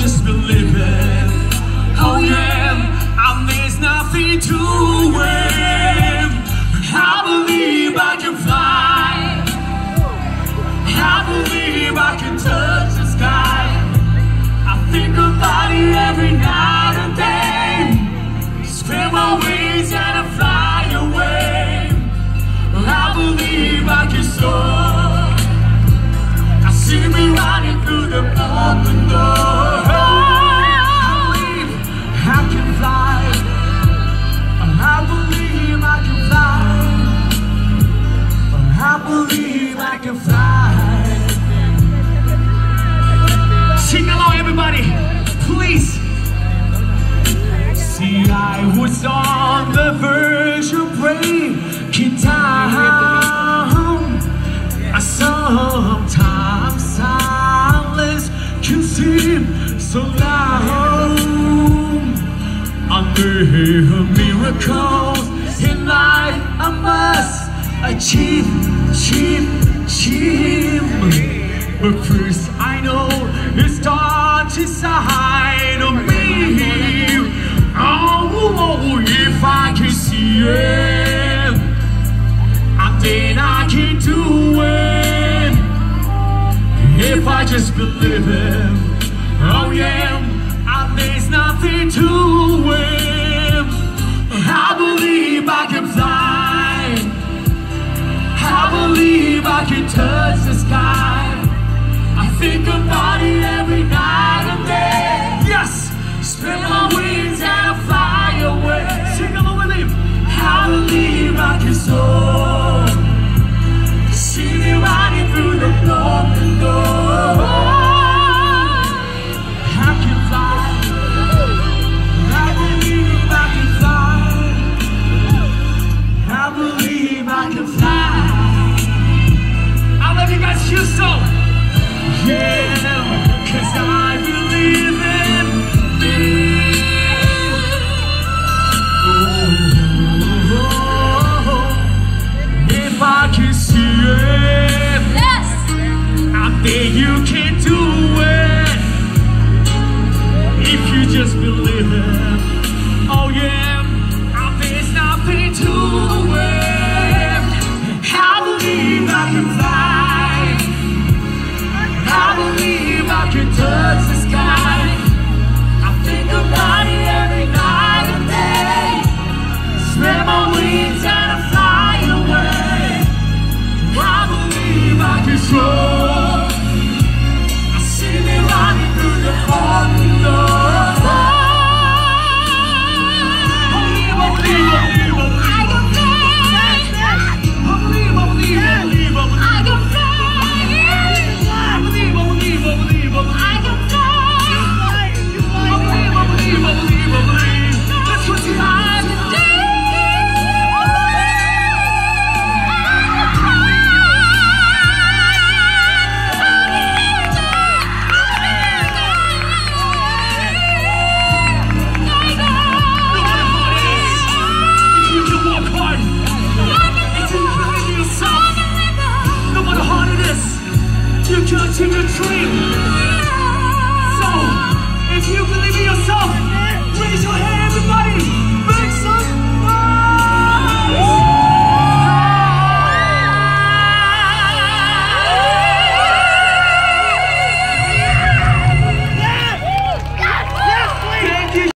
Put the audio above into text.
just believe it, oh yeah, and there's nothing to it. I believe I can fly. I believe I can Under miracles in life, I must achieve, achieve, achieve. But first, I know it starts inside of me. Oh, if I can see it, and then I can do it. If I just believe it, oh yeah, and there's nothing to it. Can touch the sky. I think about it every night and day. Yes, spread my wings and I fly away. Sing along with him. I believe I can soar. See me running through the open door. I can fly. I believe I can fly. I believe You can do it. If you just believe it, oh yeah, to the dream.